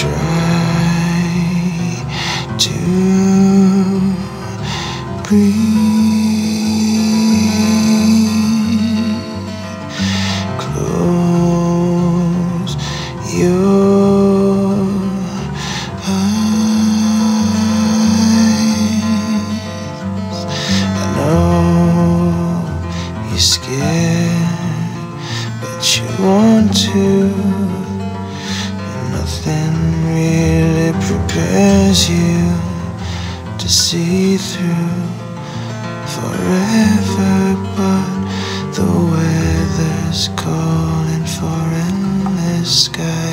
try to breathe. Close your eyes. I know you're scared, but you want to. Nothing really prepares you to see through forever, but the weather's calling for endless skies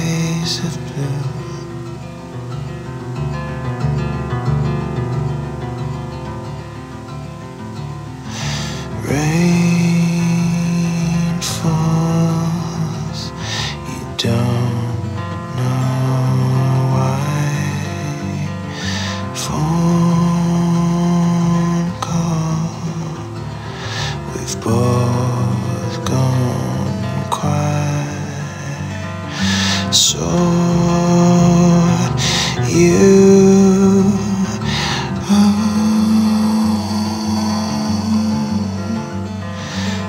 So you.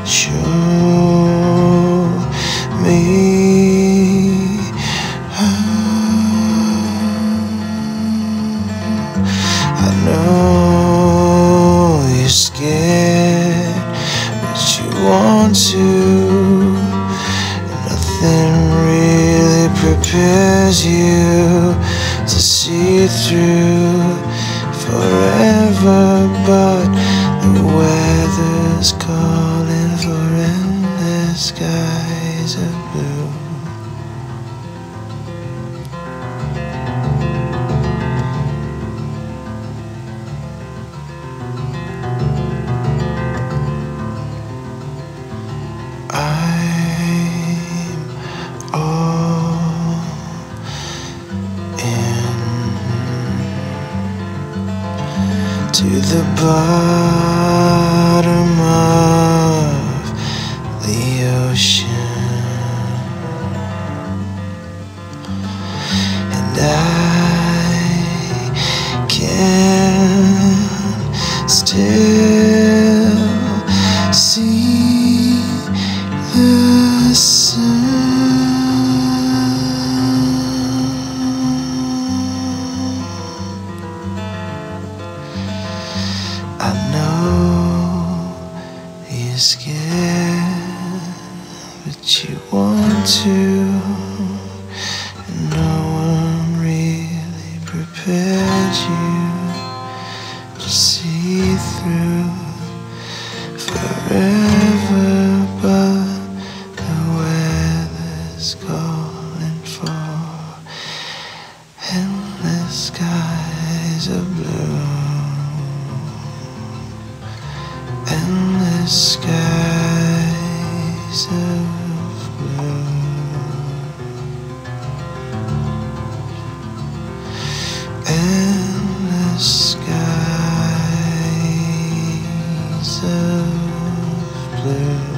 Show me I know you're scared, but you want to. Prepares you to see through forever, but the weather's calling for endless skies of blue. To the bottom but you want to. And no one really prepared you to see through forever, but the weather's calling for endless skies of blue, endless skies of of blue.